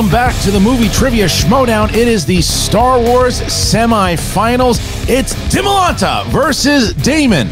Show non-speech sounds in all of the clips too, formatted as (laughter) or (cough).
welcome back to the movie trivia schmoedown. It is the Star Wars semifinals. It's Dimalanta versus Damon.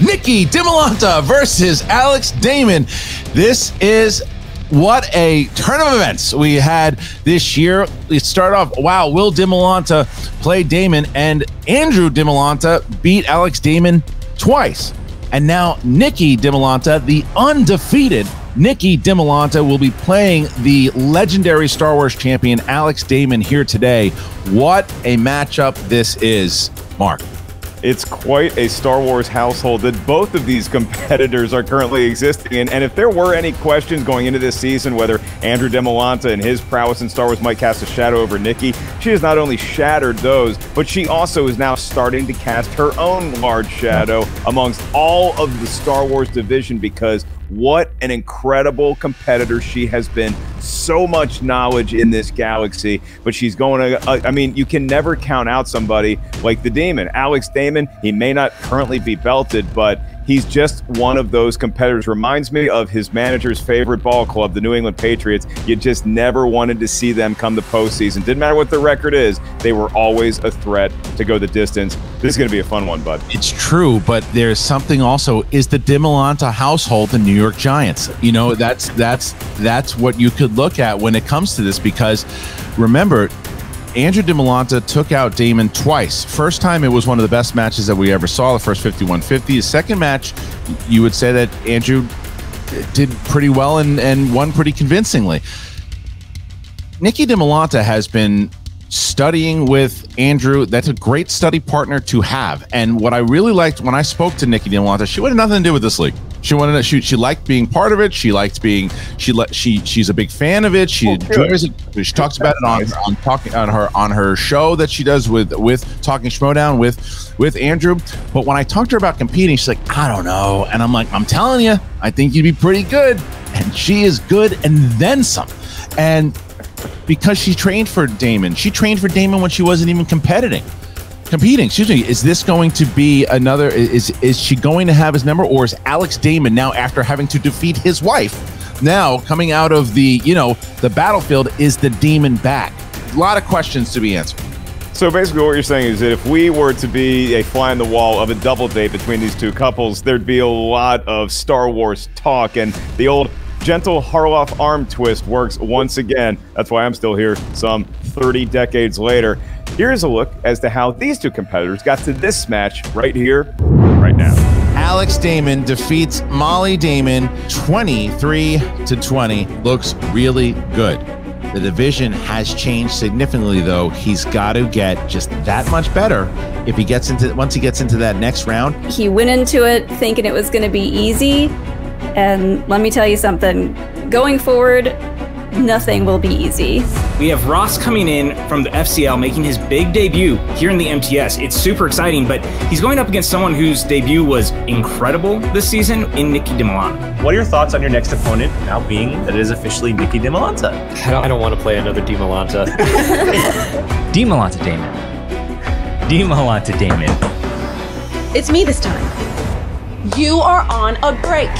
Nikki Dimalanta versus Alex Damon. This is what a turn of events we had this year. We start off, wow, Will Dimalanta play Damon, and Andrew Dimalanta beat Alex Damon twice. And now Nikki Dimalanta, the undefeated Nikki Dimalanta, will be playing the legendary Star Wars champion Alex Damon here today. What a matchup this is, Mark. It's quite a Star Wars household that both of these (laughs) competitors are currently existing in. And if there were any questions going into this season whether Andrew Dimalanta and his prowess in Star Wars might cast a shadow over Nikki, she has not only shattered those, but she also is now starting to cast her own large shadow amongst all of the Star Wars division because what an incredible competitor she has been. So much knowledge in this galaxy, but she's going to, uh, I mean, you can never count out somebody like the Demon. Alex Damon, he may not currently be belted, but He's just one of those competitors. Reminds me of his manager's favorite ball club, the New England Patriots. You just never wanted to see them come the postseason. Didn't matter what their record is, they were always a threat to go the distance. This is going to be a fun one, bud. It's true, but there's something also. Is the Dimalanta household the New York Giants? You know, that's that's that's what you could look at when it comes to this because remember Andrew Dimalanta took out Damon twice. First time, it was one of the best matches that we ever saw, the first 5150. The second match, you would say that Andrew uh, did pretty well and, and won pretty convincingly. Nikki Dimalanta has been studying with Andrew. That's a great study partner to have. And what I really liked when I spoke to Nikki Dimalanta, she wanted nothing to do with this league. She wanted to she she liked being part of it. She liked being she let she she's a big fan of it. She oh, enjoys it. She talks about it on on talking on her on her show that she does with with talking schmoedown with with Andrew. But when I talked to her about competing, she's like, I don't know. And I'm like, I'm telling you, I think you'd be pretty good. And she is good and then some. And because she trained for Damon, she trained for Damon when she wasn't even competing competing. Excuse me. Is this going to be another? Is is she going to have his number, or is Alex Damon now after having to defeat his wife, now coming out of the you know the battlefield? Is the demon back? A lot of questions to be answered. So basically, what you're saying is that if we were to be a fly on the wall of a double date between these two couples, there'd be a lot of Star Wars talk, and the old gentle Harloff arm twist works once again. That's why I'm still here some 30 decades later. Here's a look as to how these two competitors got to this match right here, right now. Alex Damon defeats Molly Damon 23 to 20. Looks really good. The division has changed significantly, though. He's got to get just that much better if he gets into once he gets into that next round. He went into it thinking it was going to be easy, and let me tell you something. Going forward, nothing will be easy. We have Ross coming in from the FCL making his big debut here in the MTS. It's super exciting, but he's going up against someone whose debut was incredible this season in Nikki Dimalanta. What are your thoughts on your next opponent now being that it is officially Nikki Dimalanta? I don't, I don't want to play another Dimalanta. (laughs) Dimalanta Damon. Dimalanta Damon. It's me this time. You are on a break.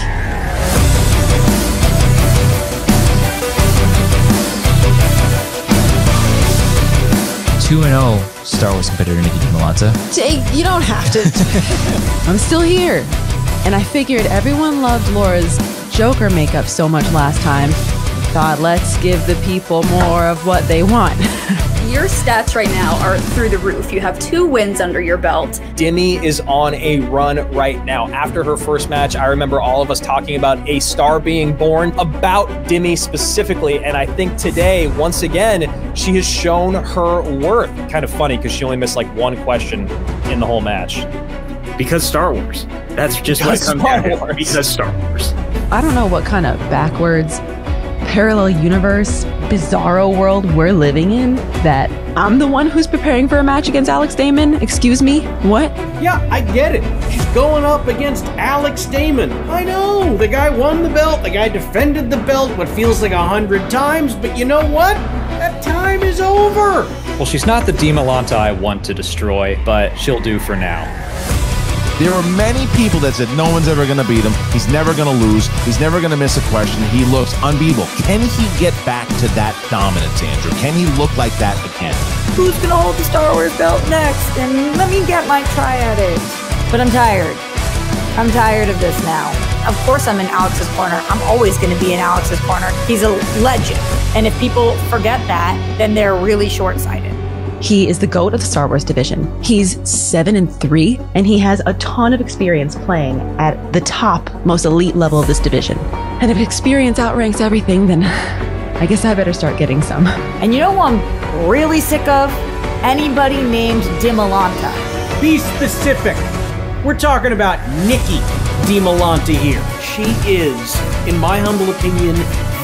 2 0 Star Wars competitor Nikki Dimalanta. Jake, you don't have to. (laughs) I'm still here. And I figured everyone loved Laura's Joker makeup so much last time. Thought, let's give the people more of what they want. (laughs) your stats right now are through the roof. You have two wins under your belt. Dimmy is on a run right now. After her first match, I remember all of us talking about a star being born, about Dimmy specifically. And I think today, once again, she has shown her worth. Kind of funny because she only missed like one question in the whole match. Because Star Wars. That's just because what comes Star Wars. Because Star Wars. I don't know what kind of backwards parallel universe, bizarro world we're living in that I'm the one who's preparing for a match against Alex Damon? Excuse me? What? Yeah, I get it. She's going up against Alex Damon. I know. The guy won the belt. The guy defended the belt what feels like a hundred times, but you know what? That time is over. Well, she's not the Dimalanta I want to destroy, but she'll do for now. There were many people that said no one's ever going to beat him. He's never going to lose. He's never going to miss a question. He looks unbeatable. Can he get back to that dominance, Andrew? Can he look like that again? Who's gonna hold the Star Wars belt next? And let me get my try at it. But I'm tired. I'm tired of this now. Of course, I'm in Alex's corner. I'm always going to be in Alex's corner. He's a legend. And if people forget that, then they're really short sighted. He is the GOAT of the Star Wars division. He's seven and three, and he has a ton of experience playing at the top, most elite level of this division. And if experience outranks everything, then I guess I better start getting some. And you know what I'm really sick of? Anybody named Dimalanta. Be specific. We're talking about Nikki Dimalanta here. She is, in my humble opinion,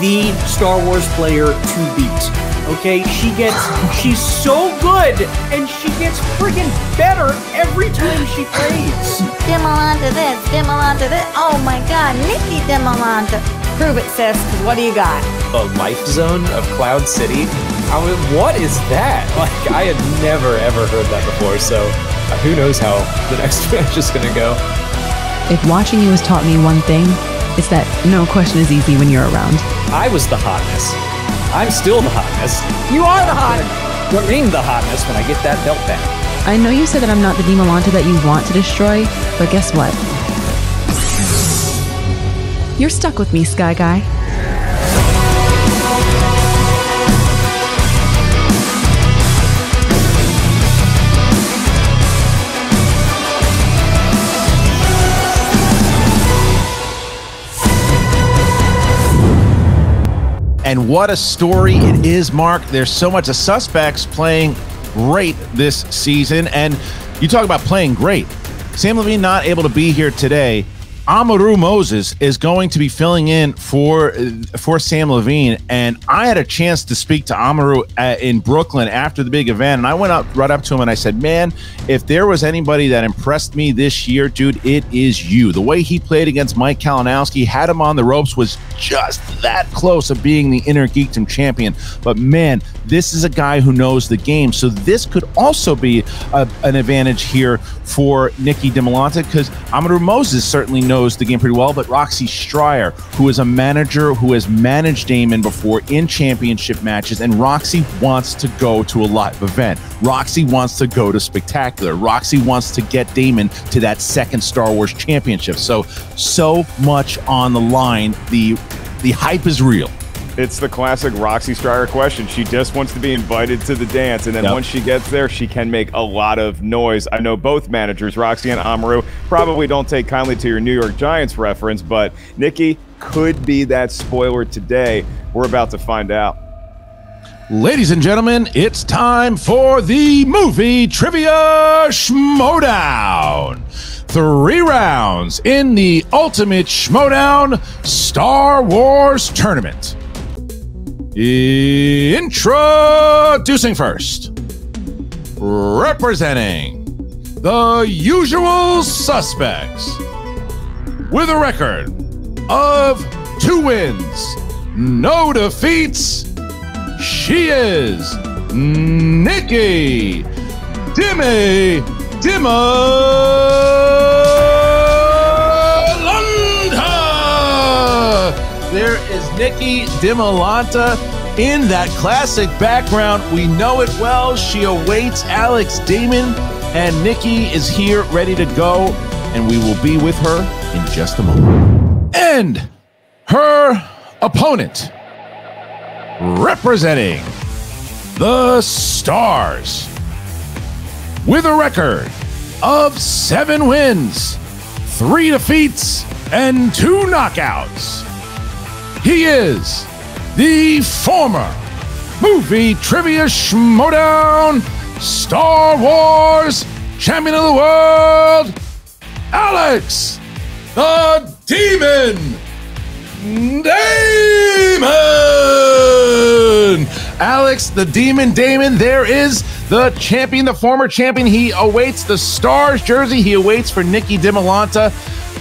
the Star Wars player to beat. Okay, she gets, she's so good, and she gets friggin' better every time she plays. Dimalanta this, Dimalanta this. Oh my god, Nikki Dimalanta. Prove it, sis, what do you got? The life zone of Cloud City. I mean, what is that? Like, I had never ever heard that before. So, uh, who knows how the next (laughs) match is gonna go? If watching you has taught me one thing, it's that no question is easy when you're around. I was the hotness. I'm still the hotness. You are the hot. Remain the hotness when I get that belt back. I know you said that I'm not the Dimalanta that you want to destroy, but guess what? You're stuck with me, Sky Guy. And what a story it is, Mark. There's so much of suspects playing great this season. And you talk about playing great. Samm Levine not able to be here today. Amaru Moses is going to be filling in for for Samm Levine, and I had a chance to speak to Amaru uh, in Brooklyn after the big event, and I went up right up to him and I said, "Man, if there was anybody that impressed me this year, dude, it is you. The way he played against Mike Kalinowski, had him on the ropes, was just that close of being the Inner Geekdom champion. But man, this is a guy who knows the game, so this could also be a, an advantage here for Nikki Dimalanta because Amaru Moses certainly knows the game pretty well, but Roxy Striar, who is a manager who has managed Damon before in championship matches, and Roxy wants to go to a live event. Roxy wants to go to Spectacular. Roxy wants to get Damon to that second Star Wars championship. So, so much on the line. The the hype is real. It's the classic Roxy Striar question. She just wants to be invited to the dance, and then Yep. once she gets there, she can make a lot of noise. I know both managers, Roxy and Amaru, probably don't take kindly to your New York Giants reference, but Nikki could be that spoiler today. We're about to find out. Ladies and gentlemen, it's time for the movie trivia schmoedown. Three rounds in the Ultimate Schmoedown Star Wars Tournament. Introducing first, representing the usual suspects with a record of two wins, no defeats. She is Nikki Dimmy Dimalanta. There is Nikki Dimalanta in that classic background. We know it well. She awaits Alex Damon, and Nikki is here ready to go, and we will be with her in just a moment. And her opponent representing the Stars with a record of seven wins, three defeats, and two knockouts. He is the former movie trivia schmoedown Star Wars champion of the world, Alex the Demon Damon! Alex the Demon Damon, there is the champion, the former champion. He awaits the Stars jersey. He awaits for Nikki Dimalanta.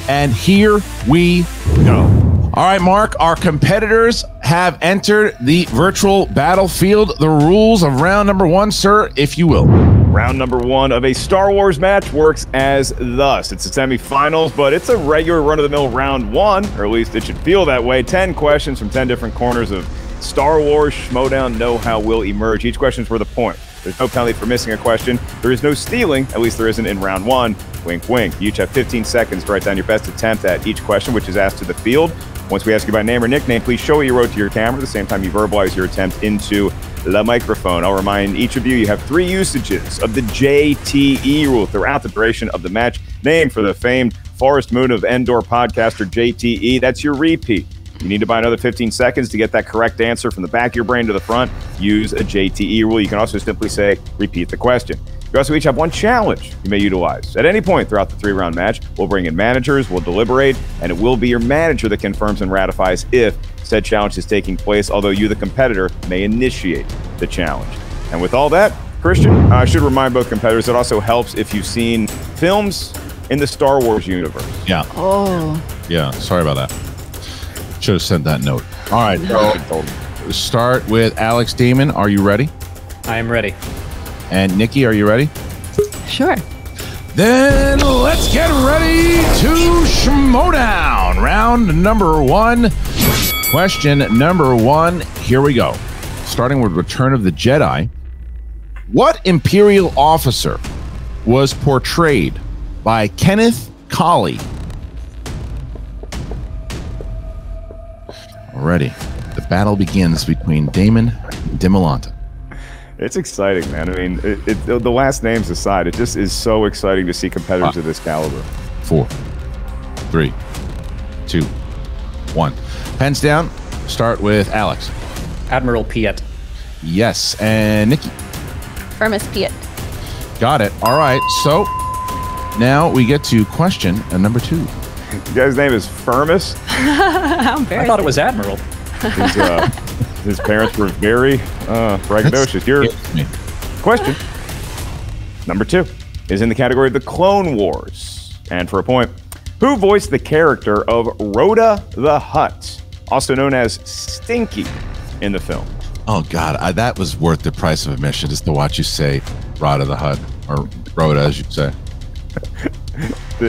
And here we go. All right, Mark, our competitors have entered the virtual battlefield. The rules of round number one, sir, if you will. Round number one of a Star Wars match works as thus. It's the semifinals, but it's a regular run of the mill round one, or at least it should feel that way. 10 questions from 10 different corners of Star Wars Schmoedown know how will emerge. Each question is worth a point. There's no penalty for missing a question. There is no stealing, at least there isn't in round one. Wink, wink. You each have 15 seconds to write down your best attempt at each question, which is asked to the field. Once we ask you by name or nickname, please show what you wrote to your camera at the same time you verbalize your attempt into the microphone. I'll remind each of you you have three usages of the JTE rule throughout the duration of the match. Name for the famed Forest Moon of Endor podcaster JTE. That's your repeat. You need to buy another 15 seconds to get that correct answer from the back of your brain to the front. Use a JTE rule. You can also simply say, repeat the question. You also each have one challenge you may utilize. At any point throughout the three round match, we'll bring in managers, we'll deliberate, and it will be your manager that confirms and ratifies if said challenge is taking place, although you, the competitor, may initiate the challenge. And with all that, Kristian, I should remind both competitors it also helps if you've seen films in the Star Wars universe. Yeah. Oh. Yeah. Sorry about that. Should have sent that note. All right. So start with Alex Damon. Are you ready? I am ready. And Nikki, are you ready? Sure. Then let's get ready to Schmoedown. Round number one. Question number one. Here we go. Starting with Return of the Jedi. What Imperial officer was portrayed by Kenneth Colley? Already, the battle begins between Damon and Dimalanta. It's exciting, man. I mean, it, it, the last names aside, it just is so exciting to see competitors of this caliber. Four, three, two, one. Pens down. Start with Alex. Admiral Piet. Yes, and Nikki. Firmus Piet. Got it. All right. So now we get to question uh, number two. The guy's name is Firmus. (laughs) How I thought it was Admiral. His, uh, (laughs) his parents were very uh, braggadocious. Your Me. question, number two, is in the category of the Clone Wars. And for a point, who voiced the character of Rotta the Hutt, also known as Stinky, in the film? Oh God, I, that was worth the price of admission just to watch you say "Rhoda the Hut" or Rhoda, as you say. (laughs)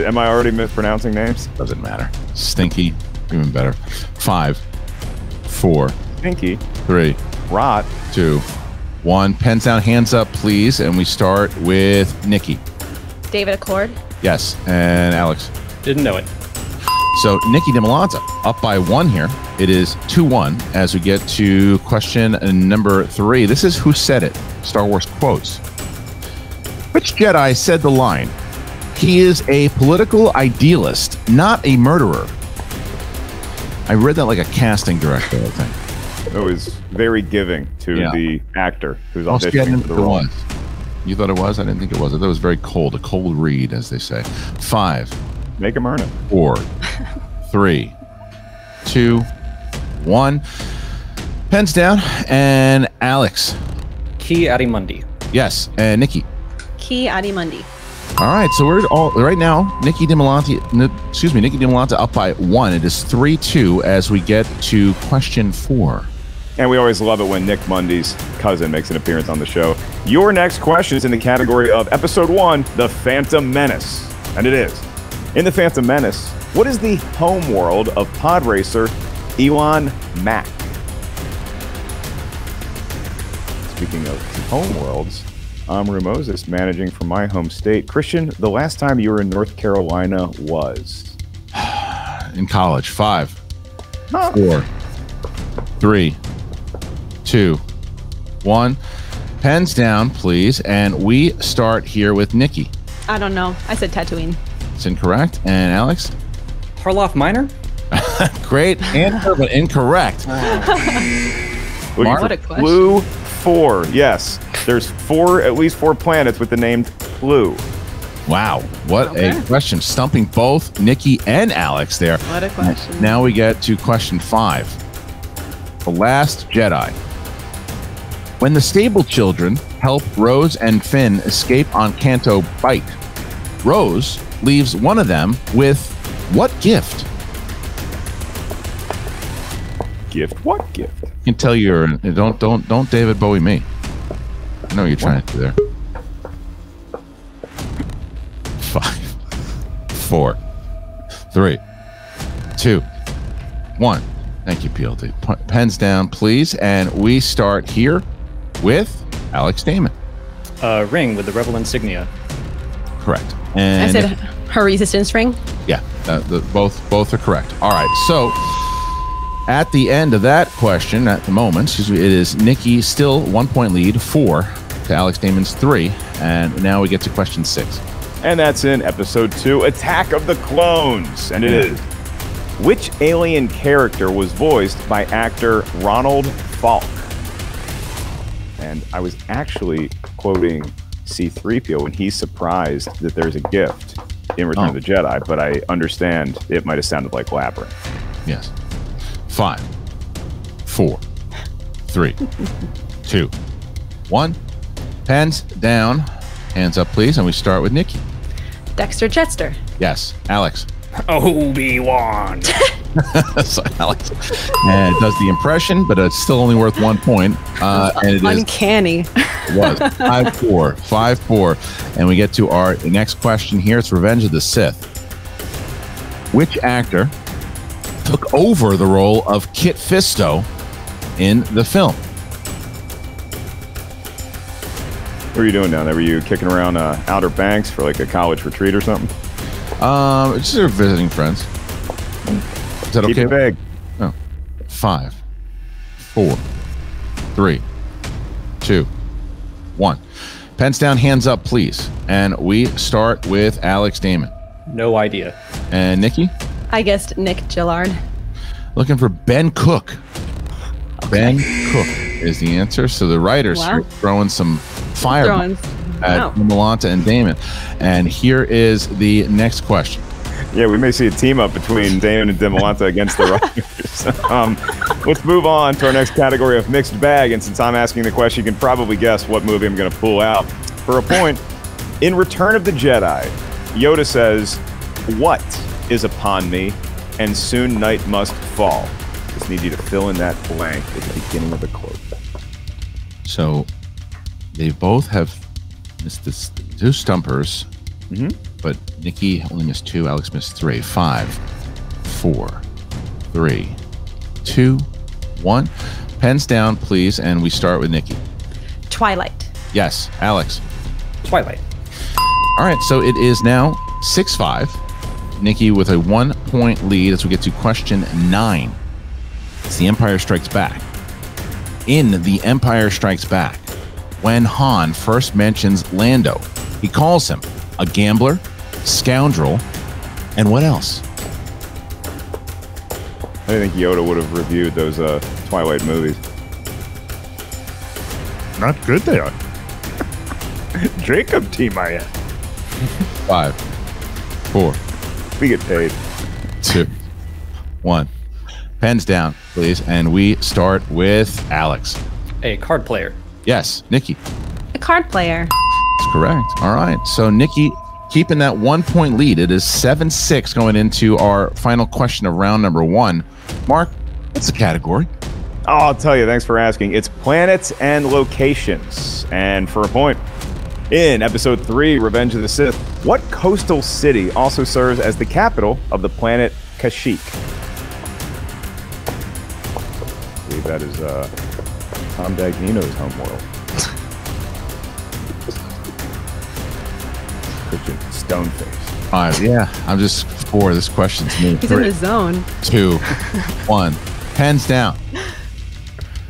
Am I already mispronouncing names? Doesn't matter. Stinky, even better. Five, four, Stinky, three, Rot, two, one. Pens down, hands up, please. And we start with Nikki. David Acord. Yes, and Alex. Didn't know it. So Nikki Dimalanta up by one here. It is 2 1 as we get to question number three. This is Who Said It? Star Wars quotes. Which Jedi said the line, He is a political idealist, not a murderer? I read that like a casting director, I think. it was very giving to Yeah. the actor who's so you auditioning for the it role. was. You thought it was? I didn't think it was. I thought it was very cold, a cold read, as they say. Five, Make him earn it. four, three, two, one. Pens down. And Alex. Ki-Adi-Mundi. Yes. And Nikki. Ki-Adi-Mundi. All right. So we're all right now. Nikki Dimolante, excuse me, Nikki Dimolante up by one. It is 3 2 as we get to question four. And we always love it when Nick Mundy's cousin makes an appearance on the show. Your next question is in the category of Episode 1 The Phantom Menace. And it is In The Phantom Menace, what is the home world of pod racer Elan Mak? Speaking of home worlds, I'm Rue Moses, managing from my home state. Kristian, the last time you were in North Carolina was. (sighs) In college. Five, four, three, two, one. Pens down, please. And we start here with Nikki. I don't know. I said Tatooine. It's incorrect. And Alex? Harloff Minor? (laughs) Great answer, but incorrect. (laughs) Looking Mark? What a question. Clue four. Yes, there's four, at least four planets with the name Clue. Wow. What Okay. a question. Stumping both Nikki and Alex there. What a question. Now we get to question five The Last Jedi. When the stable children help Rose and Finn escape on Canto Bight, Rose leaves one of them with what gift? Gift? What gift? I can tell you're don't don't don't David Bowie me. I know what you're trying what? to do there. Five, four, three, two, one. Thank you, PLD. P pens down, please. And we start here with Alex Damon. Uh, ring with the Rebel insignia. Correct. And I said her resistance ring. Yeah, uh, the, both both are correct. All right, so at the end of that question, at the moment, excuse me, it is Nikki still one point lead, four to Alex Damon's three, and now we get to question six. And that's in episode two Attack of the Clones. And it is Which alien character was voiced by actor Ronald Falk? And I was actually quoting C3PO when he's surprised that there's a gift in Return Oh. of the Jedi, but I understand it might have sounded like Labyrinth. Yes. Five, four, three, (laughs) two, one. Pens down, hands up, please, and we start with Nikki. Dexter Jettster. Yes, Alex. Obi Wan. (laughs) so Alex and it does the impression, but it's still only worth one point. Uh, and it is Uncanny. it was five four, five four, and we get to our next question here. It's Revenge of the Sith. Which actor took over the role of Kit Fisto in the film? What are you doing down there? Were you kicking around uh, Outer Banks for like a college retreat or something? Um, just sort visiting friends. Is that Keep okay? it vague. Oh. Five, four, three, two, one. Pens down, hands up, please. And we start with Alex Damon. No idea. And Nikki, I guessed Nick Gillard. looking for Ben Cook. Ben Cook is the answer. So the writers Wow. are throwing some fire at Wow. Malanta and Damon. And here is the next question. Yeah, we may see a team up between Damon and Dimalanta against the (laughs) Riders. um, let's move on to our next category of mixed bag. And since I'm asking the question, you can probably guess what movie I'm going to pull out. For a point, in Return of the Jedi, Yoda says, What is upon me? And soon night must fall. Just need you to fill in that blank at the beginning of the quote. So they both have missed this two stumpers, mm-hmm. but Nikki only missed two. Alex missed three. Five, four, three, two, one. Pens down, please, and we start with Nikki. Twilight. Yes, Alex. Twilight. All right, so it is now six five. Nikki with a one point lead as we get to question nine. It's The Empire Strikes Back. In The Empire Strikes Back, when Han first mentions Lando, he calls him a gambler, scoundrel, and what else? I think Yoda would have reviewed those uh, Twilight movies. Not good they are. (laughs) Jacob T. Maya. (laughs) Five, four, We get paid. two, one. Pens down, please, and we start with Alex. A card player. Yes, Nikki. A card player. That's correct. All right. So Nikki keeping that one point lead. It is 7 6 going into our final question of round number one. Mark, what's the category? Oh, I'll tell you. Thanks for asking. It's planets and locations. And for a point, in episode three, Revenge of the Sith, what coastal city also serves as the capital of the planet Kashyyyk? I believe that is uh, Tom Dagnino's homeworld. Kristian Stoneface. Five. Yeah, I'm just four. This question's me. He's in Three, the zone. two, (laughs) one. Hands down.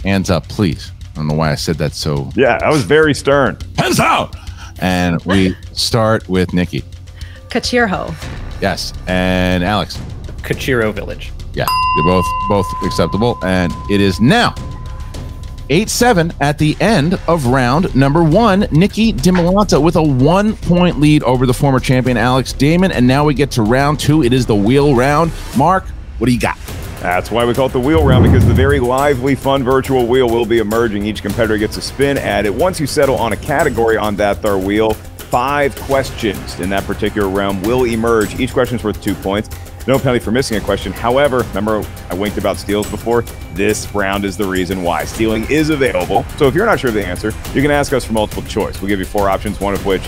Hands up, please. I don't know why I said that so. Yeah, I was very stern. Hands out. And we (laughs) start with Nikki. Kachirho. Yes. And Alex. Kachirho Village. Yeah, they're both both acceptable, and it is now eight seven at the end of round number one. Nikki Dimalanta with a one point lead over the former champion Alex Damon, and now we get to round two. It is the wheel round. Mark, what do you got? That's why we call it the wheel round because the very lively, fun virtual wheel will be emerging. Each competitor gets a spin at it. Once you settle on a category on that third wheel, five questions in that particular round will emerge. Each question is worth two points. No penalty for missing a question. However, remember I winked about steals before? This round is the reason why. Stealing is available. So if you're not sure of the answer, you can ask us for multiple choice. We'll give you four options, one of which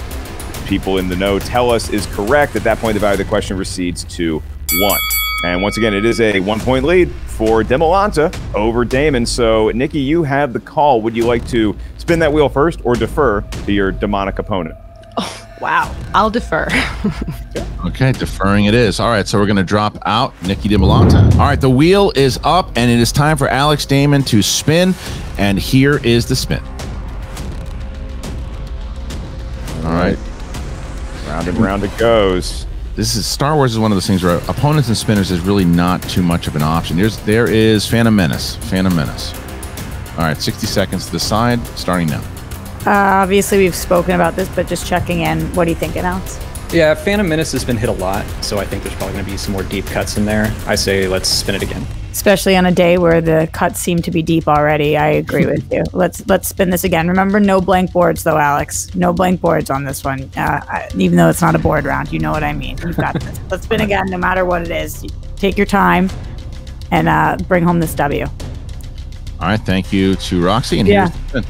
people in the know tell us is correct, at that point the value of the question recedes to one. And once again, it is a one point lead for Dimalanta over Damon. So, Nikki, you have the call. Would you like to spin that wheel first or defer to your demonic opponent? Wow. I'll defer. (laughs) Okay, deferring it is. All right, so we're going to drop out Nikki Dimalanta. All right, the wheel is up, and it is time for Alex Damon to spin. And here is the spin. All right. Round and round it goes. This is Star Wars is one of those things where opponents and spinners is really not too much of an option. There's there is Phantom Menace. Phantom Menace. All right, 60 seconds to decide, starting now. Uh, obviously, we've spoken about this, but just checking in. What do you think, Alex? Yeah, Phantom Menace has been hit a lot, so I think there's probably going to be some more deep cuts in there. I say let's spin it again. Especially on a day where the cuts seem to be deep already. I agree with you. (laughs) Let's let's spin this again. Remember, no blank boards though, Alex. No blank boards on this one. Uh, I- even though it's not a board round, you know what I mean. You've got this. (laughs) Let's spin again, no matter what it is. Take your time and uh, bring home this W. All right, thank you to Roxy. And Yeah. here's the spin.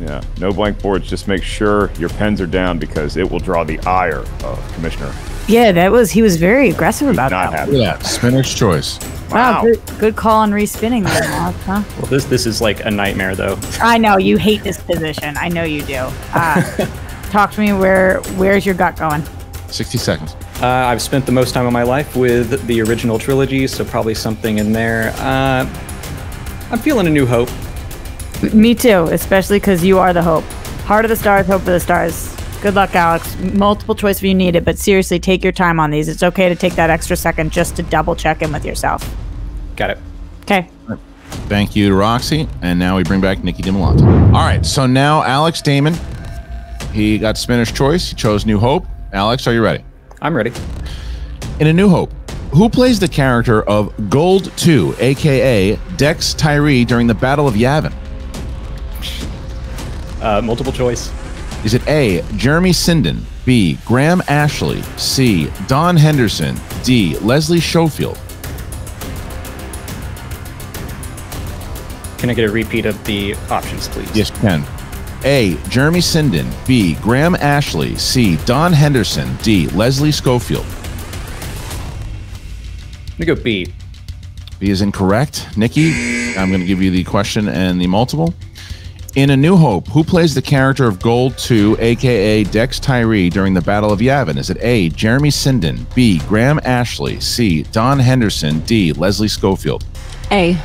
Yeah, no blank boards. Just make sure your pens are down because it will draw the ire of Commissioner. Yeah, that was he was very aggressive about Not that. happy. Look at. Spinner's choice. Wow, Wow. good, good call on respinning there, Alex, huh? Well, this this is like a nightmare though. I know you hate this position. I know you do. Uh, (laughs) talk to me. Where where's your gut going? 60 seconds. Uh, I've spent the most time of my life with the original trilogy, so probably something in there. Uh, I'm feeling a new hope. Me too, especially because you are the hope. Heart of the stars, hope of the stars. Good luck, Alex. Multiple choice if you need it, but seriously, take your time on these. It's okay to take that extra second just to double check in with yourself. Got it. Okay. Thank you to Roxy. And now we bring back Nikki Dimalanta. All right, so now Alex Damon. He got Spinner's choice. He chose New Hope. Alex, are you ready? I'm ready. In A New Hope, who plays the character of Gold 2, aka Dex Tyree, during the Battle of Yavin? Uh, multiple choice. Is it A, Jeremy Sinden, B, Graham Ashley, C, Don Henderson, D, Leslie Schofield? Can I get a repeat of the options, please? Yes, you can. A, Jeremy Sinden, B, Graham Ashley, C, Don Henderson, D, Leslie Schofield. Let me go B. B is incorrect. Nikki, I'm going to give you the question and the multiple. In A New Hope, who plays the character of Gold 2, aka Dex Tyree, during the Battle of Yavin? Is it A, Jeremy Sinden, B, Graham Ashley, C, Don Henderson, D, Leslie Schofield? A.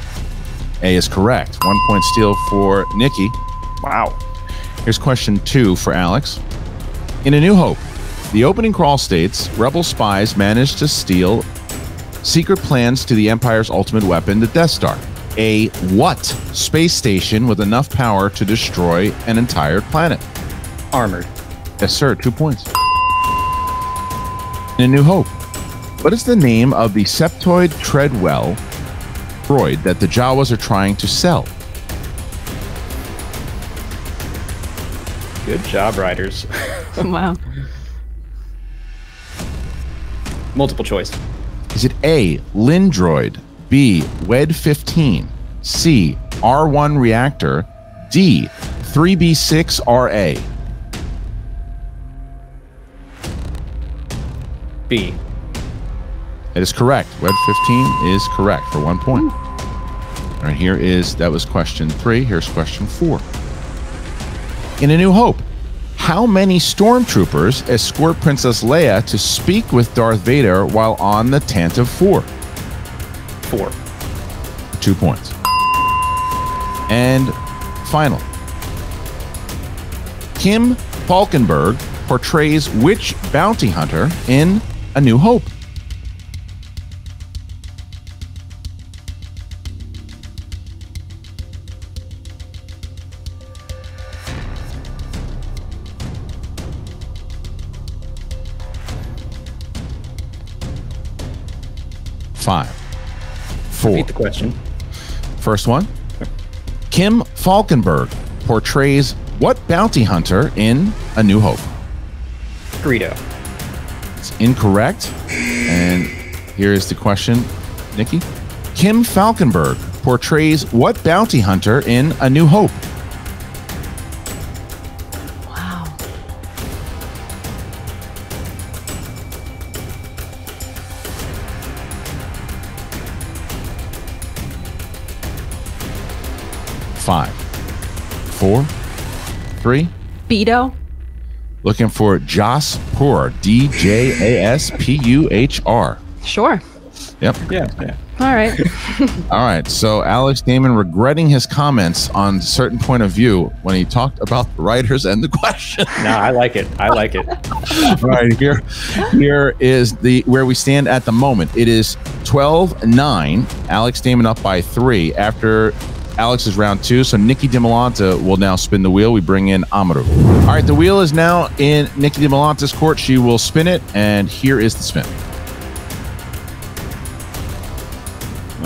A is correct. One point steal for Nikki. Wow. Here's question two for Alex. In A New Hope, the opening crawl states rebel spies managed to steal secret plans to the Empire's ultimate weapon, the Death Star. A what space station with enough power to destroy an entire planet? Armored. Yes, sir. Two points. In A New Hope, what is the name of the Septoid Treadwell droid that the Jawas are trying to sell? Good job, writers. (laughs) wow. multiple choice. Is it A, Lindroid, B, WED 15, C, R1 reactor, D, 3B6RA? B. That is correct. WED 15 is correct for one point. All right, here is that was question three. Here's question four. In A New Hope, how many stormtroopers escort Princess Leia to speak with Darth Vader while on the Tantive 4? Four. Two points. And final. Kim Falkenberg portrays which bounty hunter in A New Hope? First one. Kim Falkenberg portrays what bounty hunter in A New Hope? Greedo. It's incorrect. And here is the question, Nikki. Kim Falkenberg portrays what bounty hunter in A New Hope? Three. Beto. Looking for Jaspur, D J A S P U H R. Sure. Yep. Yeah, yeah. All right. (laughs) All right. So Alex Damon regretting his comments on certain point of view when he talked about the writers and the question. (laughs) No, I like it. I like it. (laughs) All right, here here is the where we stand at the moment. It is 12-9. Alex Damon up by three after Alex's round two. So Nikki Dimalanta will now spin the wheel. We bring in Amaru. All right, the wheel is now in Nikki Dimalanta's court. She will spin it, and here is the spin.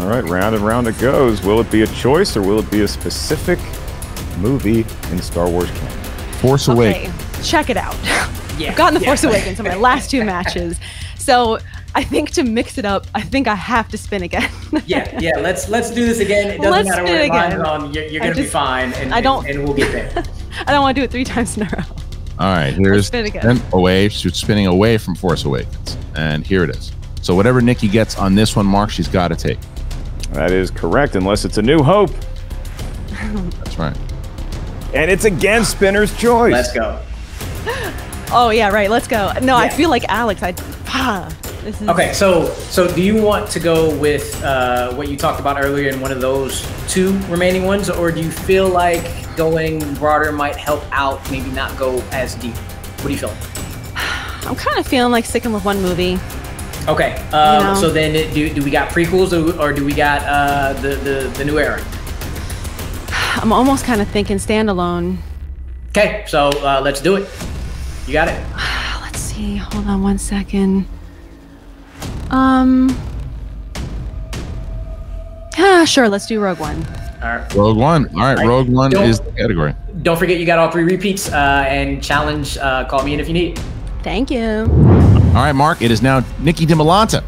All right, round and round it goes. Will it be a choice or will it be a specific movie in Star Wars canon? Force Okay, Awakens. check it out. Yeah, I've gotten the yeah. Force Awakens in my last two matches. So I think to mix it up, I think I have to spin again. (laughs) Yeah, yeah. Let's let's do this again. It doesn't Let's matter do what it it lands again. on. You're, you're gonna be fine, and I don't- and, and we'll get there. (laughs) I don't want to do it three times in a row. All right, here's spin again. away. She's spinning away from Force Awakens, and here it is. So whatever Nikki gets on this one, Mark, she's got to take. That is correct, unless it's a new hope. That's right. And it's again Spinner's choice. Let's go. (gasps) Oh yeah, right. Let's go. No, I feel like Alex. I. (sighs) Ah, this is Okay, so so do you want to go with uh, what you talked about earlier in one of those two remaining ones, or do you feel like going broader might help out, maybe not go as deep? What do you feel? (sighs) I'm kind of feeling like sticking with one movie. Okay, um, know. so then it- do, do we got prequels or, or do we got uh, the, the the new era? (sighs) I'm almost kind of thinking standalone. Okay, so uh, let's do it. You got it. (sighs) Let's see. Hold on one second. Um. Ah, sure. Let's do Rogue One. All right. Rogue One. All right, Right. Rogue One Don't- is the category. Don't forget you got all three repeats uh, and challenge. Uh, call me in if you need. Thank you. All right, Mark, it is now Nikki Dimalanta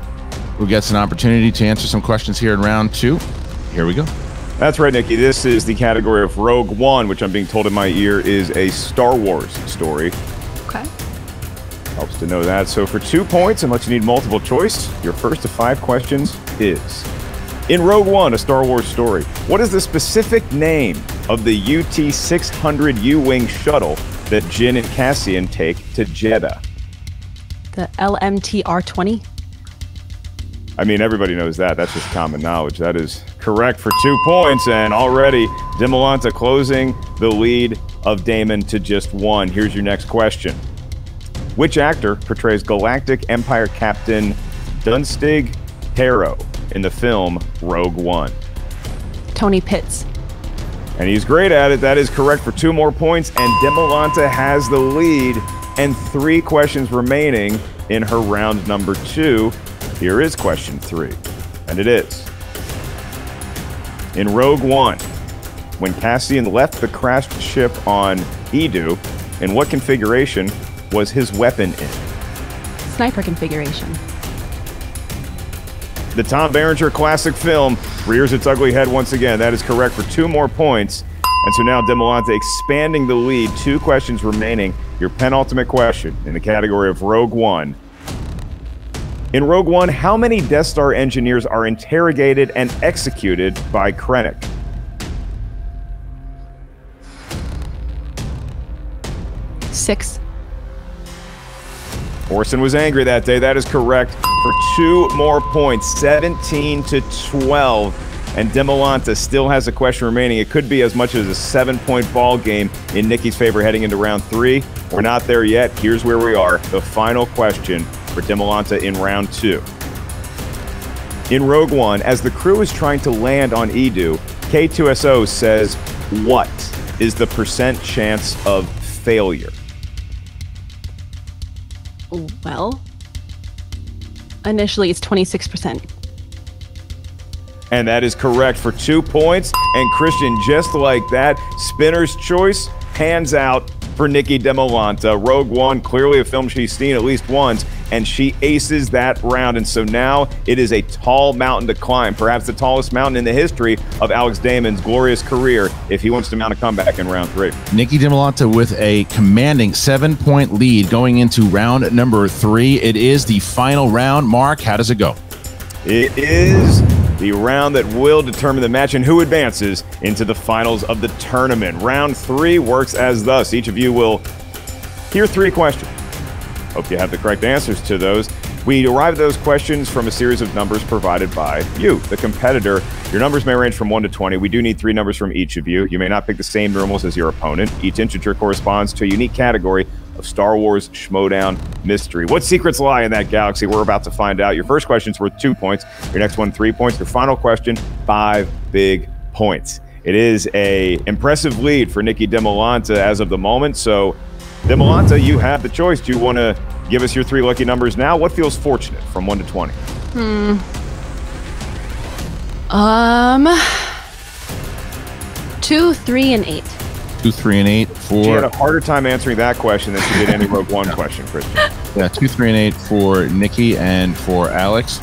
who gets an opportunity to answer some questions here in round two. Here we go. That's right, Nikki. This is the category of Rogue One, which I'm being told in my ear is a Star Wars story. Okay. Helps to know that. So for two points, unless you need multiple choice, your first of five questions is In Rogue One, a Star Wars story, what is the specific name of the UT 600 U Wing shuttle that Jyn and Cassian take to Jedha? The LMTR 20. I mean, everybody knows that. That's just common knowledge. That is correct for two points. And already, Dimalanta closing the lead of Damon to just one. Here's your next question Which actor portrays Galactic Empire Captain Dunstig Harrow in the film Rogue One? Tony Pitts. And he's great at it. That is correct for two more points. And Dimalanta has the lead and three questions remaining in her round number two. Here is question three. And it is In Rogue One, when Cassian left the crashed ship on Eadu, in what configuration was his weapon in? Sniper configuration. The Tom Berenger classic film rears its ugly head once again. That is correct for two more points. And so now Demolante expanding the lead. Two questions remaining. Your penultimate question in the category of Rogue One. In Rogue One, how many Death Star engineers are interrogated and executed by Krennic? Six. Orson was angry that day. That is correct for two more points, 17 to 12. And Dimalanta still has a question remaining. It could be as much as a seven point ball game in Nikki's favor heading into round three. We're not there yet. Here's where we are. The final question for Dimalanta in round two. In Rogue One, as the crew is trying to land on Eadu, K2SO says, What is the percent chance of failure? Well, initially it's 26%. And that is correct for two points. And Kristian, just like that, Spinner's choice, hands out for Nikki Dimalanta. Rogue One, clearly a film she's seen at least once, and she aces that round. And so now it is a tall mountain to climb, perhaps the tallest mountain in the history of Alex Damon's glorious career, if he wants to mount a comeback in round three. Nikki Dimalanta with a commanding seven point lead going into round number three. It is the final round. Mark, how does it go? It is the round that will determine the match and who advances into the finals of the tournament. Round three works as thus. Each of you will hear three questions. Hope you have the correct answers to those. We derive those questions from a series of numbers provided by you, the competitor. Your numbers may range from 1 to 20. We do need three numbers from each of you. You may not pick the same numerals as your opponent. Each integer corresponds to a unique category of Star Wars Schmoedown mystery. What secrets lie in that galaxy? We're about to find out. Your first question's worth two points. Your next one, three points. Your final question, five big points. It is a impressive lead for Nicki Dimalanta as of the moment. So, Dimalanta, you have the choice. Do you want to give us your three lucky numbers now? What feels fortunate from one to twenty? Hmm. Um. Two, three, and eight. Two, three, and eight Four. She had a harder time answering that question than she did any Rogue One (laughs) question, Kristian. yeah, two, three, and eight for Nicki and for Alex.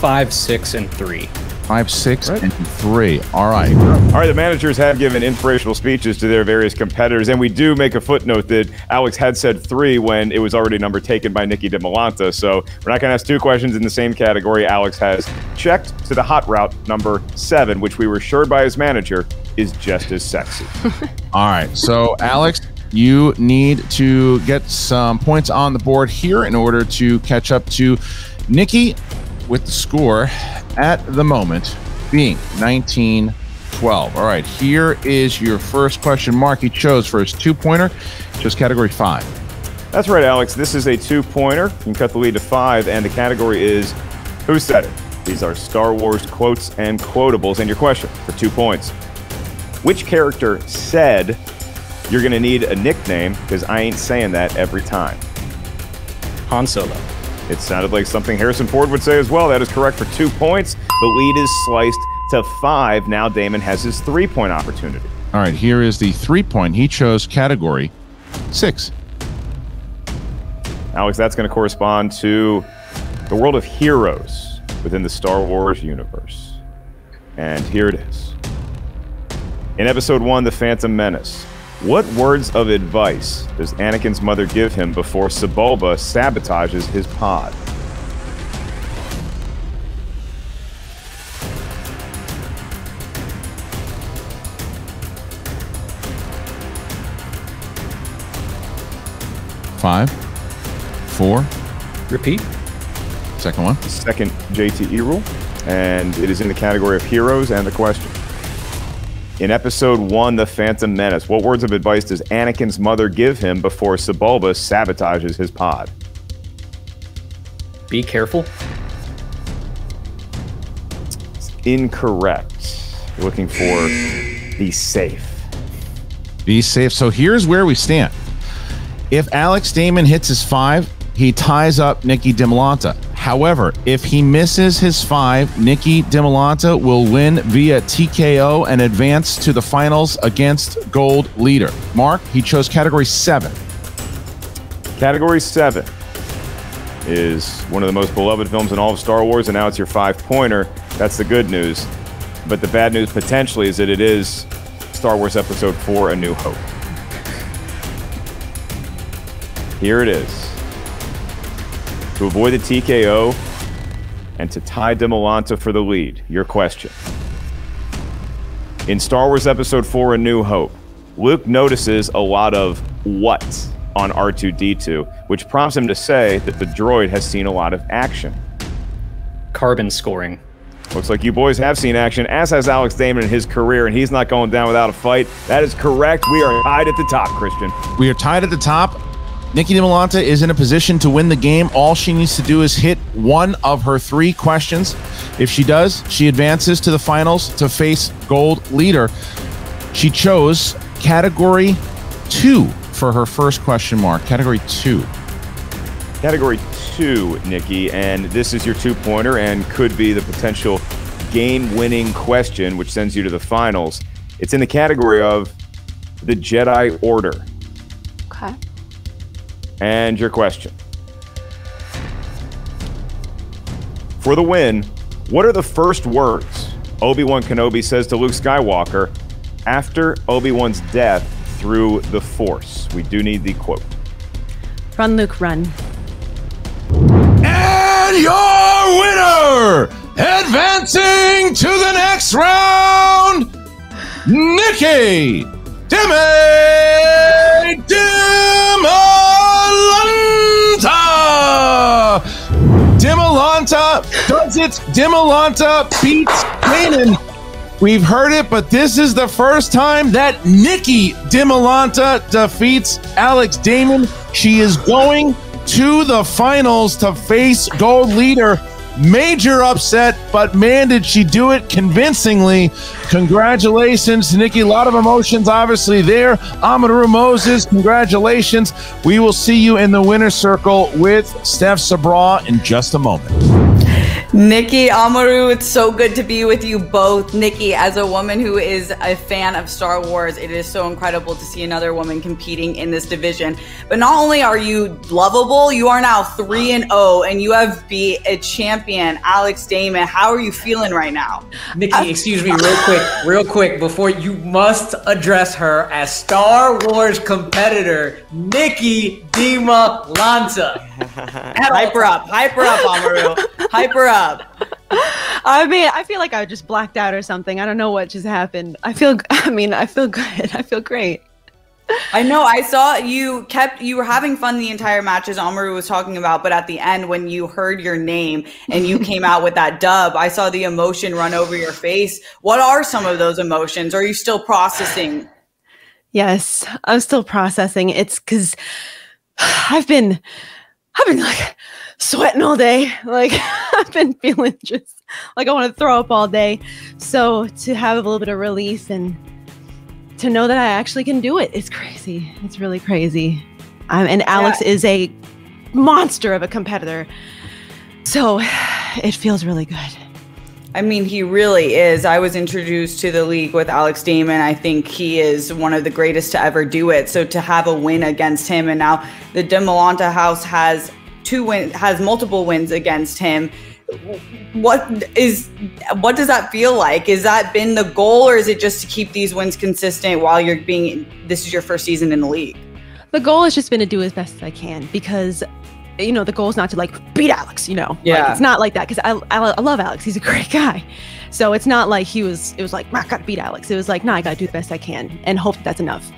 Five, six, and three. Five, six, and three. All right. All right, the managers have given inspirational speeches to their various competitors, and we do make a footnote that Alex had said three when it was already number taken by Nicki Dimalanta. So we're not going to ask two questions in the same category. Alex has checked to the hot route number seven, which we were assured by his manager is just as sexy. (laughs) All right. So, Alex, you need to get some points on the board here in order to catch up to Nicki with the score at the moment being 19 12. All right. Here is your first question. Mark, he chose for his two pointer, just category five. That's right, Alex. This is a two pointer. You can cut the lead to five, and the category is Who Said It? These are Star Wars quotes and quotables. And your question for two points Which character said you're going to need a nickname? Because I ain't saying that every time. Han Solo. It sounded like something Harrison Ford would say as well. That is correct for two points. The lead is sliced to five. Now Damon has his three point opportunity. All right. Here is the three point. He chose category six. Alex, that's going to correspond to the world of heroes within the Star Wars universe. And here it is. In episode one, The Phantom Menace, what words of advice does Anakin's mother give him before Sebulba sabotages his pod? Five, four, Repeat. second one. Second JTE rule, and it is in the category of heroes and the question. In episode one, The Phantom Menace, what words of advice does Anakin's mother give him before Sebulba sabotages his pod? Be careful. Incorrect. You're looking for be safe. Be safe. So here's where we stand. If Alex Damon hits his five, he ties up Nicki Dimalanta. However, if he misses his five, Nicki Dimalanta will win via TKO and advance to the finals against Gold Leader. Mark, he chose category seven. Category seven is one of the most beloved films in all of Star Wars, and now it's your five pointer. That's the good news. But the bad news potentially is that it is Star Wars Episode 4 A New Hope. Here it is. To avoid the TKO and to tie Dimalanta for the lead, your question. In Star Wars Episode 4 A New Hope, Luke notices a lot of what on R2D2, which prompts him to say that the droid has seen a lot of action. Carbon scoring. Looks like you boys have seen action, as has Alex Damon in his career, and he's not going down without a fight. That is correct. We are tied at the top, Kristian. We are tied at the top. Nicki Dimalanta is in a position to win the game. All she needs to do is hit one of her three questions. If she does, she advances to the finals to face Gold Leader. She chose category two for her first question mark. Category two. Category two, Nicki, and this is your two pointer and could be the potential game winning question, which sends you to the finals. It's in the category of the Jedi Order. Okay. And your question. For the win, what are the first words Obi Wan Kenobi says to Luke Skywalker after Obi Wan's death through the Force? We do need the quote. Run, Luke, run. And your winner, advancing to the next round, Nicki Demi Dimalanta. Dimalanta does it. Dimalanta beats Kanan. We've heard it, but this is the first time that Nicki Dimalanta defeats Alex Damon. She is going to the finals to face gold leader. Major upset, but man, did she do it convincingly. Congratulations, Nicki. A lot of emotions obviously there. Amaru Moses, congratulations. We will see you in the winner's circle with Steph Sabra in just a moment. Nicki Amaru, it's so good to be with you both. Nicki, as a woman who is a fan of Star Wars, it is so incredible to see another woman competing in this division. But not only are you lovable, you are now 3 and 0 and you have beat a champion, Alex Damon. How are you feeling right now? Nicki, uh, excuse me, real quick, real quick, before you must address her as Star Wars competitor, Nicki Dima Lanza. (laughs) Hype her up, hype her up, Amaru. hype her up. I mean, I feel like I just blacked out or something. I don't know what just happened. I feel, I mean, I feel good. I feel great. I know. I saw you kept you were having fun the entire match as Amaru was talking about, but at the end when you heard your name and you came out with that dub, I saw the emotion run over your face. What are some of those emotions? Are you still processing? Yes, I'm still processing. It's because I've been, I've been like sweating all day. Like (laughs) I've been feeling just like I want to throw up all day. So to have a little bit of relief and to know that I actually can do it, it's crazy. It's really crazy. Um, and Alex Yeah. is a monster of a competitor. So (sighs) it feels really good. I mean, he really is. I was introduced to the league with Alex Damon. I think he is one of the greatest to ever do it. So to have a win against him, and now the Dimalanta House has two win has multiple wins against him. What is what does that feel like? Is that been the goal, or is it just to keep these wins consistent while you're being this is your first season in the league? The goal has just been to do as best as I can because, you know, the goal is not to like beat Alex, you know. Like, Yeah. it's not like that because I, I, I love Alex. He's a great guy. So it's not like he was, it was like, I got to beat Alex. It was like, no, I got to do the best I can and hope that that's enough.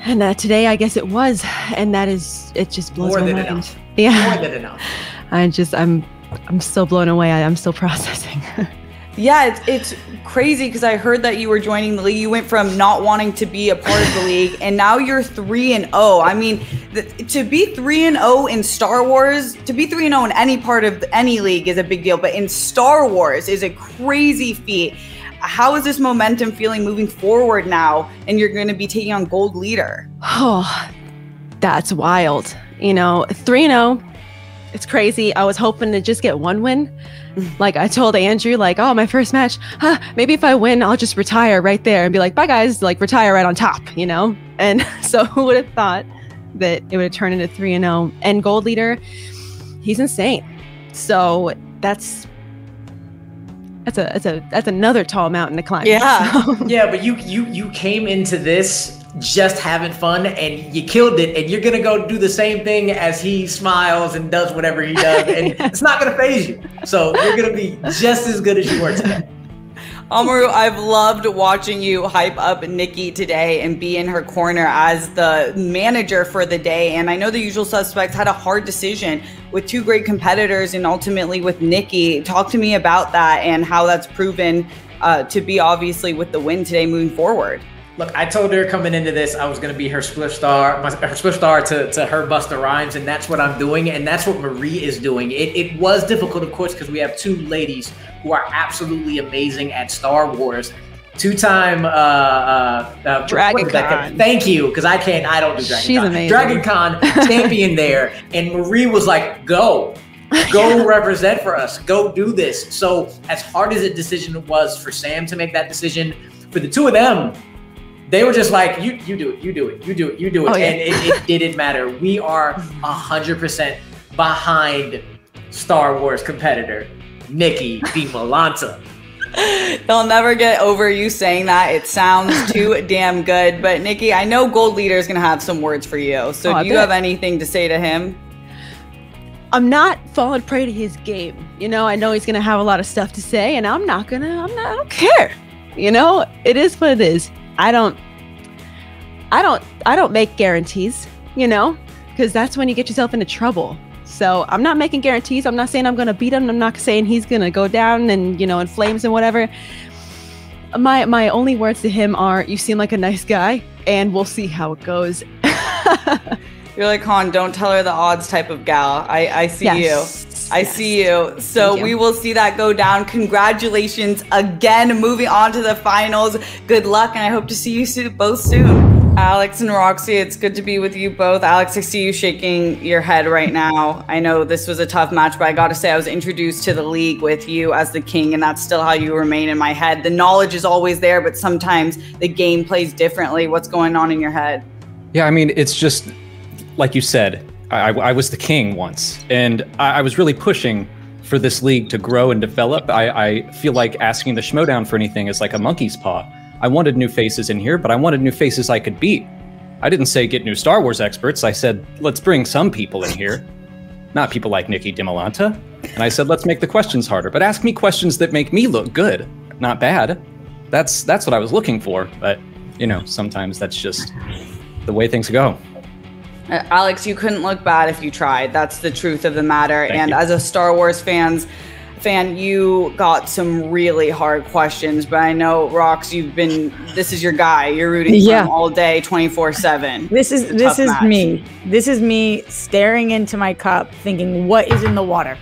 And uh, today, I guess it was. And that is, it just blows More my than mind. enough. Yeah. More than enough. (laughs) I just, I'm, I'm still blown away. I, I'm still (laughs) processing. Yeah, it's, it's crazy because I heard that you were joining the league. You went from not wanting to be a part of the league, and now you're three and zero. I mean, to be three and zero in Star Wars, to be three and zero in any part of any league is a big deal, but in Star Wars is a crazy feat. How is this momentum feeling moving forward now? And you're going to be taking on Gold Leader. Oh, (sighs) that's wild. You know, 3 and 0, it's crazy. I was hoping to just get one win. (laughs) Like I told Andrew, like, oh, my first match, huh, maybe if I win, I'll just retire right there and be like, bye guys, like retire right on top, you know? And (laughs) so who would have thought that it would have turned into 3 0? And Gold Leader, he's insane. So that's. That's a that's a that's another tall mountain to climb. Yeah. (laughs) So- Yeah, but you you you came into this just having fun and you killed it and you're gonna go do the same thing as he smiles and does whatever he does and (laughs) it's not gonna phase you. So you're gonna be just as good as you were today. Amaru, I've loved watching you hype up Nicki today and be in her corner as the manager for the day. And I know the usual suspects had a hard decision with two great competitors and ultimately with Nicki. Talk to me about that and how that's proven uh, to be obviously with the win today moving forward. Look, I told her coming into this I was going to be her Spliff Star, my, her Spliff Star to, to her Busta Rhymes, and that's what I'm doing, and that's what Marie is doing. It, it was difficult, of course, because we have two ladies who are absolutely amazing at Star Wars. Two-time uh, uh, uh, Dragon what is that? Con. Thank you, because I can't. I don't do Dragon She's Con. amazing. Dragon Con (laughs) champion there, and Marie was like, "Go, go (laughs) represent for us. Go do this." So, as hard as a decision was for Samm to make that decision, for the two of them, they were just like, "You, you do it. You do it. You do it. You do it." Oh, yeah. And it, it didn't matter. We are hundred percent behind Star Wars competitor Nicki (laughs) Dimalanta. They'll never get over you saying that. It sounds too (laughs) damn good. But Nicki, I know Gold Leader is going to have some words for you. So Oh, do you have anything to say to him? I'm not falling prey to his game. You know, I know he's gonna have a lot of stuff to say, and I'm not gonna. I'm not. I don't care. You know, it is what it is. I don't. I don't. I don't make guarantees. You know, because that's when you get yourself into trouble. So I'm not making guarantees. I'm not saying I'm gonna beat him. I'm not saying he's gonna go down and you know in flames and whatever. My my only words to him are, "You seem like a nice guy, and we'll see how it goes." (laughs) You're like Han. Don't tell her the odds type of gal. I I see Yes. you. I see you. So you. we will see that go down. Congratulations again. Moving on to the finals. Good luck, and I hope to see you soon, both soon. Alex and Roxy, it's good to be with you both. Alex, I see you shaking your head right now. I know this was a tough match, but I got to say, I was introduced to the league with you as the king, and that's still how you remain in my head. The knowledge is always there, but sometimes the game plays differently. What's going on in your head? Yeah, I mean, it's just like you said. I, I was the king once, and I, I was really pushing for this league to grow and develop. I, I feel like asking the Schmoedown for anything is like a monkey's paw. I wanted new faces in here, but I wanted new faces I could beat. I didn't say get new Star Wars experts. I said let's bring some people in here, not people like Nicki Dimalanta. And I said let's make the questions harder, but ask me questions that make me look good, not bad. That's that's what I was looking for. But you know, sometimes that's just the way things go. Uh, Alex, you couldn't look bad if you tried. That's the truth of the matter. Thank and you. as a Star Wars fans fan, you got some really hard questions. But I know, Rox, you've been this is your guy. You're rooting for Yeah. him all day, 24 seven. This is this tough is match. me. This is me staring into my cup, thinking, "What is in the water?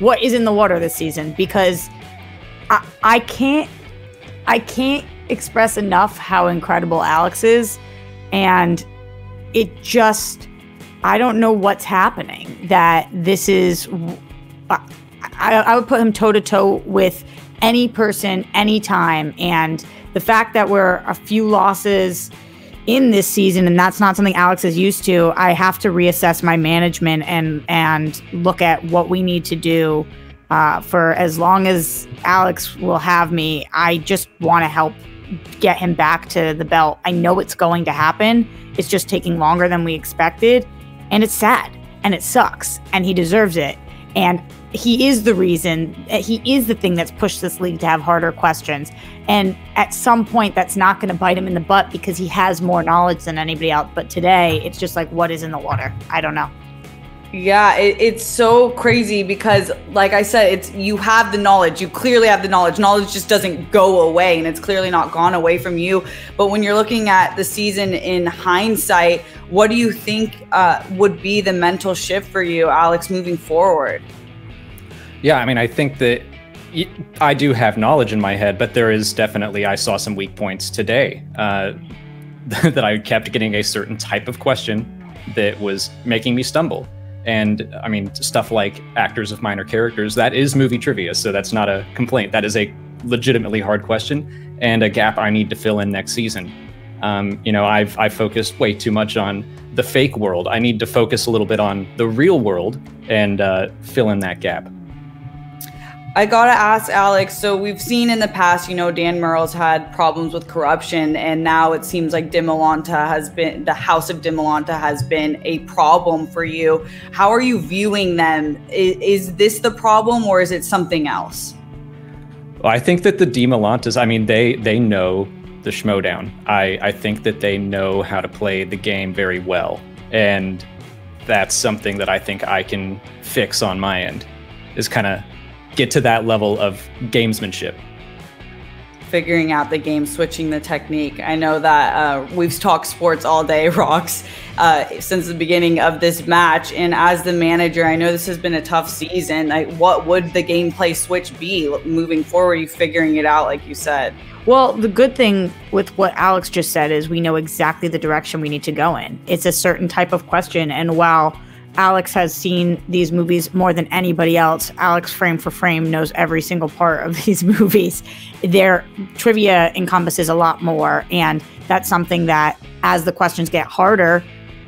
What is in the water this season?" Because I I can't I can't express enough how incredible Alex is, and it just I don't know what's happening. That this is I, I would put him toe to toe with any person, anytime. And the fact that we're a few losses in this season, and that's not something Alex is used to, I have to reassess my management and and look at what we need to do. Uh, for as long as Alex will have me, I just want to help get him back to the belt. I know it's going to happen. It's just taking longer than we expected, and it's sad and it sucks, and he deserves it. And he is the reason, uh, he is the thing that's pushed this league to have harder questions. And at some point, that's not going to bite him in the butt because he has more knowledge than anybody else. But today, it's just like, what is in the water? I don't know. Yeah, it, it's so crazy because, like I said, it's you have the knowledge. You clearly have the knowledge. Knowledge just doesn't go away, and it's clearly not gone away from you. But when you're looking at the season in hindsight, what do you think uh, would be the mental shift for you, Alex, moving forward? Yeah, I mean, I think that I do have knowledge in my head, but there is definitely, I saw some weak points today uh, (laughs) that I kept getting a certain type of question that was making me stumble. And I mean, stuff like actors of minor characters, that is movie trivia. So that's not a complaint. That is a legitimately hard question and a gap I need to fill in next season. Um, you know, I've, I've focused way too much on the fake world. I need to focus a little bit on the real world and uh, fill in that gap. I gotta ask Alex. So we've seen in the past, you know, Dan Murrell's had problems with corruption, and now it seems like Dimalanta has been the House of Dimalanta has been a problem for you. How are you viewing them? Is, is this the problem, or is it something else? Well, I think that the Dimalantas, I mean, they they know the Schmoedown. I, I think that they know how to play the game very well. And that's something that I think I can fix on my end, is kind of get to that level of gamesmanship. Figuring out the game, switching the technique. I know that uh, we've talked sports all day, (laughs) Rox, uh, since the beginning of this match. And as the manager, I know this has been a tough season. Like, what would the gameplay switch be moving forward? You figuring it out, like you said. Well, the good thing with what Alex just said is we know exactly the direction we need to go in. It's a certain type of question. And while Alex has seen these movies more than anybody else, Alex, frame for frame, knows every single part of (laughs) these movies. Their trivia encompasses a lot more. And that's something that, as the questions get harder,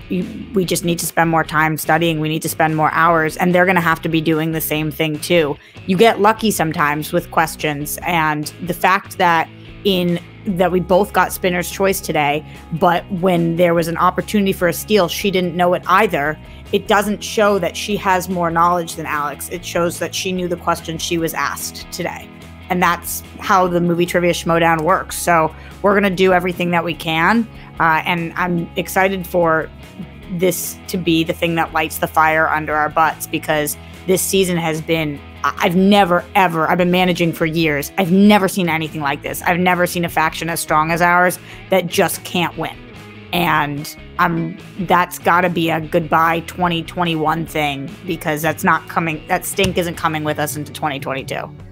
you, we just need to spend more time studying. We need to spend more hours, and they're going to have to be doing the same thing too. You get lucky sometimes with questions, and the fact that in that we both got spinner's choice today, but when there was an opportunity for a steal, she didn't know it either. It doesn't show that she has more knowledge than Alex. It shows that she knew the question she was asked today. And that's how the movie trivia schmoedown works. So we're going to do everything that we can. Uh, and I'm excited for this to be the thing that lights the fire under our butts because this season has been I've never ever I've been managing for years. I've never seen anything like this. I've never seen a faction as strong as ours that just can't win. And I'm that's got to be a goodbye 2021 thing because that's not coming that stink isn't coming with us into 2022.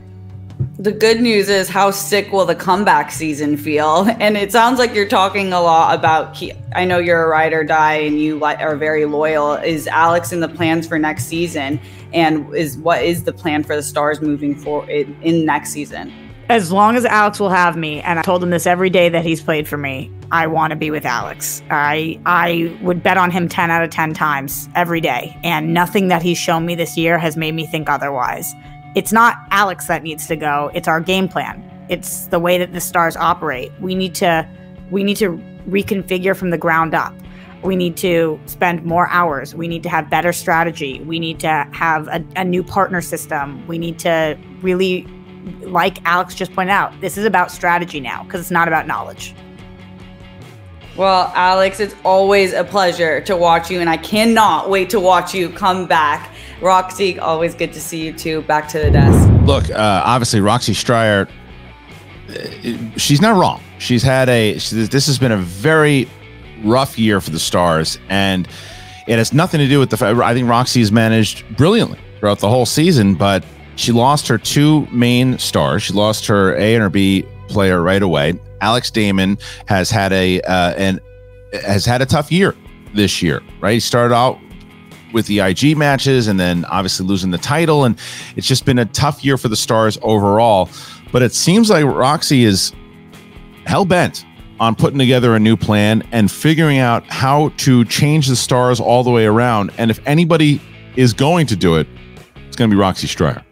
The good news is how sick will the comeback season feel? And it sounds like you're talking a lot about. I know you're a ride or die, and you are very loyal. Is Alex in the plans for next season? And is what is the plan for the Stars moving forward in, next season? As long as Alex will have me, and I told him this every day that he's played for me, I want to be with Alex. I I would bet on him 10 out of 10 times every day, and nothing that he's shown me this year has made me think otherwise it's not Alex that needs to go. It's our game plan. It's the way that the stars operate. We need to we need to reconfigure from the ground up. We need to spend more hours. We need to have better strategy. We need to have a, a new partner system. We need to really, like Alex just pointed out, this is about strategy now because it's not about knowledge. Well, Alex, it's always a pleasure to watch you, and I cannot wait to watch you come back. Roxy, always good to see you too. Back to the desk. Look, uh, obviously, Roxy Striar, uh, she's not wrong. She's had a, this has been a very rough year for the Stars, and it has nothing to do with the fact, I think Roxy has managed brilliantly throughout the whole season, but she lost her two main stars. She lost her A and her B player right away. Alex Damon has had a uh, and has had a tough year this year. Right, he started out with the IG matches and then obviously losing the title, and it's just been a tough year for the Stars overall. But it seems like Roxy is hell bent on putting together a new plan and figuring out how to change the Stars all the way around. And if anybody is going to do it, it's going to be Roxy Striar.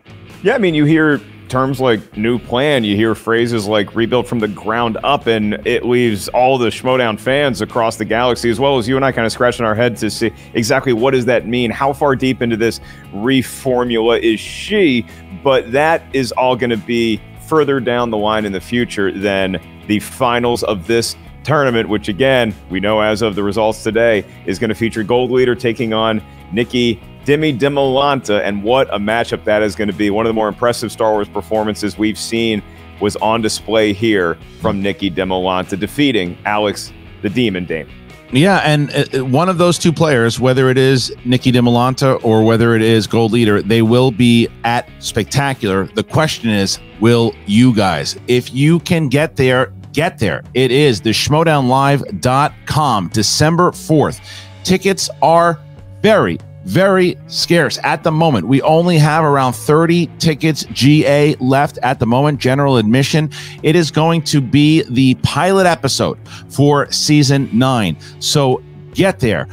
Yeah, I mean, you hear terms like new plan, you hear phrases like rebuild from the ground up, and it leaves all the Schmoedown fans across the galaxy, as well as you and I, kind of scratching our heads to see exactly what does that mean? How far deep into this reformula is she? But that is all going to be further down the line in the future than the finals of this tournament, which again, we know as of the results today, is going to feature Gold Leader taking on Nicki Demi Dimalanta, and what a matchup that is going to be. One of the more impressive Star Wars performances we've seen was on display here from Nicki Dimalanta, defeating Alex the Demon Dame. Yeah, and uh, one of those two players, whether it is Nicki Dimalanta or whether it is Gold Leader, they will be at Spectacular. The question is, will you guys? If you can get there, get there. It is the schmoedownlive.com, December 4th. Tickets are very, very scarce at the moment. We only have around 30 tickets GA left at the moment, general admission. It is going to be the pilot episode for season nine. So get there.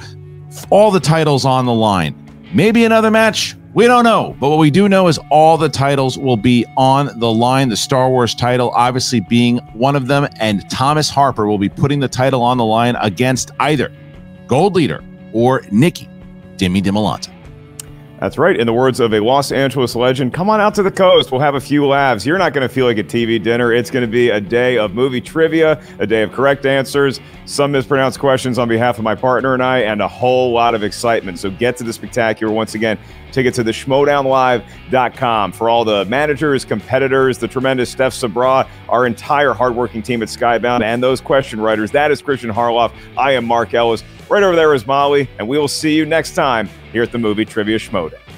All the titles on the line. Maybe another match. We don't know. But what we do know is all the titles will be on the line. The Star Wars title, obviously, being one of them. And Thomas Harper will be putting the title on the line against either Gold Leader or Nicki Demi Dimalanta. That's right. In the words of a Los Angeles legend, come on out to the coast. We'll have a few laughs. You're not going to feel like a TV dinner. It's going to be a day of movie trivia, a day of correct answers, some mispronounced questions on behalf of my partner and I, and a whole lot of excitement. So get to the spectacular once again. Tickets to the schmoedownlive.com for all the managers, competitors, the tremendous Steph Sabra, our entire hardworking team at Skybound, and those question writers. That is Kristian Harloff. I am Mark Ellis. Right over there is Molly, and we will see you next time here at the Movie Trivia Schmoedown.